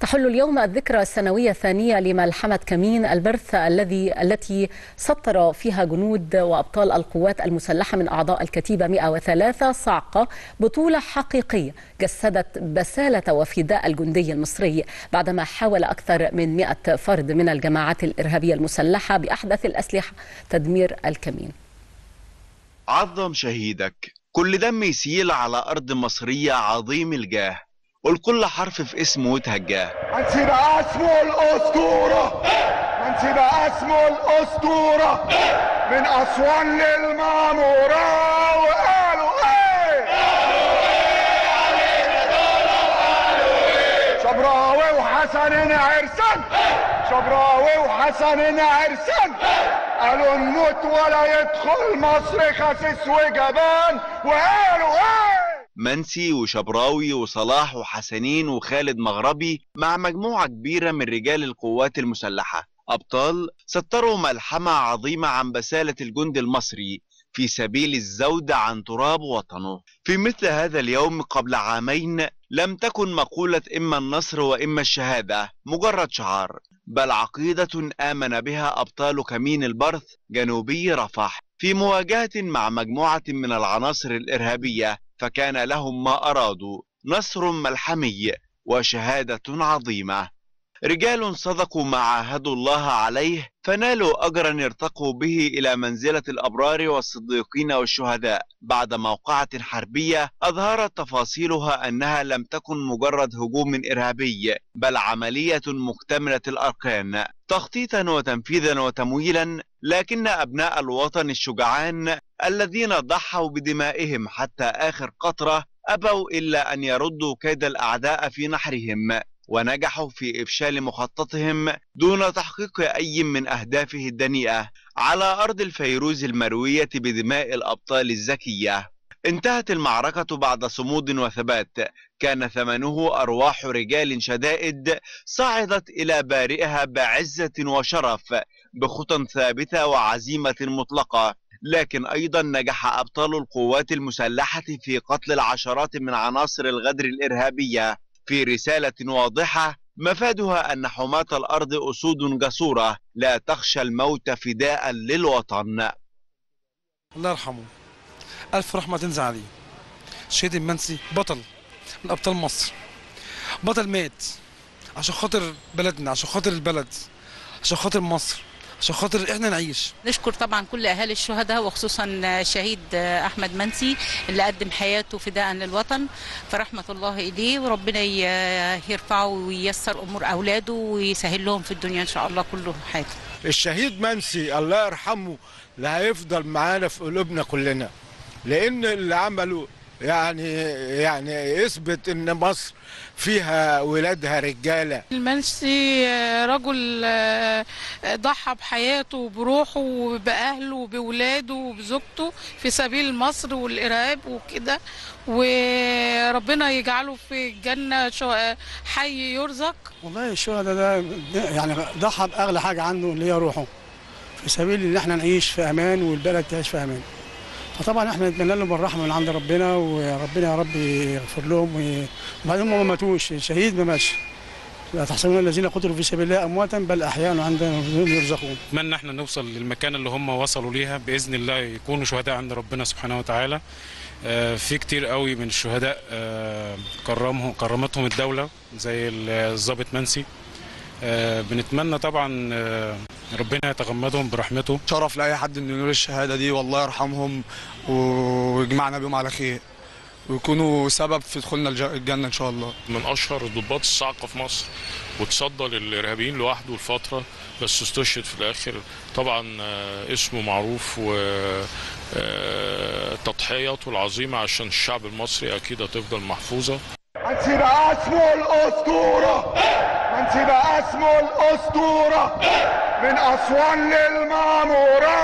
تحل اليوم الذكرى السنوية الثانية لملحمة كمين البرث الذي التي سطر فيها جنود وأبطال القوات المسلحة من أعضاء الكتيبة 103 صعقة بطولة حقيقية جسدت بسالة وفداء الجندي المصري بعدما حاول أكثر من 100 فرد من الجماعات الإرهابية المسلحة بأحدث الأسلحة تدمير الكمين. عظم شهيدك. كل دم يسيل على أرض مصرية عظيم الجاه. والكل حرف في اسمه وتهجاه. منسي بقى اسمه الأسطورة. منسي بقى اسمه الأسطورة. من أسوان للمعمورة وقالوا إيه شبراوي وحسن عرسان. شبراوي وحسن عرسان. قالوا نموت ولا يدخل مصر خسيس وجبان. وقالوا إيه منسي وشبراوي وصلاح وحسنين وخالد مغربي مع مجموعة كبيرة من رجال القوات المسلحة. أبطال سطروا ملحمة عظيمة عن بسالة الجند المصري في سبيل الزود عن تراب وطنه. في مثل هذا اليوم قبل عامين لم تكن مقولة إما النصر وإما الشهادة مجرد شعار. بل عقيدة آمن بها أبطال كمين البرث جنوبي رفح. في مواجهة مع مجموعة من العناصر الإرهابية فكان لهم ما أرادوا نصر ملحمي وشهادة عظيمة. رجال صدقوا ما عاهدوا الله عليه فنالوا أجرا ارتقوا به إلى منزلة الأبرار والصديقين والشهداء. بعد موقعة حربية أظهرت تفاصيلها أنها لم تكن مجرد هجوم إرهابي بل عملية مكتملة الأركان. تخطيطا وتنفيذا وتمويلا لكن أبناء الوطن الشجعان الذين ضحوا بدمائهم حتى آخر قطرة أبوا إلا أن يردوا كيد الأعداء في نحرهم. ونجحوا في إفشال مخططهم دون تحقيق أي من أهدافه الدنيئة على أرض الفيروز المروية بدماء الأبطال الزكية. انتهت المعركة بعد صمود وثبات. كان ثمنه أرواح رجال شدائد صعدت إلى بارئها بعزة وشرف بخطى ثابتة وعزيمة مطلقة. لكن أيضا نجح أبطال القوات المسلحة في قتل العشرات من عناصر الغدر الإرهابية. في رسالة واضحة مفادها أن حماة الأرض أسود جسورة لا تخشى الموت فداء للوطن. الله يرحمه. ألف رحمة تنزل عليه شهيد المنسي بطل من أبطال مصر. بطل مات عشان خاطر بلدنا عشان خاطر البلد عشان خاطر مصر. عشان خاطر إحنا نعيش. نشكر طبعا كل أهالي الشهداء وخصوصا الشهيد أحمد منسي اللي قدم حياته فداء للوطن. فرحمة الله إليه وربنا يرفعه وييسر أمور أولاده ويسهل لهم في الدنيا إن شاء الله كله حاجة. الشهيد منسي الله يرحمه اللي هيفضل معانا في قلوبنا كلنا لأن اللي عمله يعني يعني يثبت ان مصر فيها ولادها رجالة. المنسي رجل ضحى بحياته وبروحه وبأهله وبولاده وبزوجته في سبيل مصر والإرهاب وكده. وربنا يجعله في الجنة حي يرزق. والله الشهداء ده يعني ضحى بأغلى حاجة عنده اللي هي روحه في سبيل إن إحنا نعيش في أمان والبلد تعيش في أمان. فطبعا إحنا نتمنى لهم الرحمة من عند ربنا وربنا يا رب يغفر لهم وبعدين هم ما ماتوش الشهيد ما ماتش. لا تحسبون الذين قتلوا في سبيل الله امواتا بل أحياء عند يرزقون. اتمنى إحنا نوصل للمكان اللي هم وصلوا ليها بإذن الله يكونوا شهداء عند ربنا سبحانه وتعالى. آه في كتير قوي من الشهداء آه كرمهم كرمتهم الدولة زي الضابط منسي. آه بنتمنى طبعا ربنا يتغمدهم برحمته. شرف لأي حد إنه ينول الشهادة دي والله يرحمهم. ويجمعنا بهم على خير. ويكونوا سبب في دخولنا الجنة إن شاء الله. من أشهر ضباط الصاعقه في مصر. وتصدى للإرهابيين لوحده لفتره بس استشهد في الآخر. طبعا آه اسمه معروف و تضحياته العظيمة عشان الشعب المصري أكيد هتفضل محفوظة. بقى اسمه الأسطورة. منسي بقى اسمه الأسطورة من أسوان للمعمورة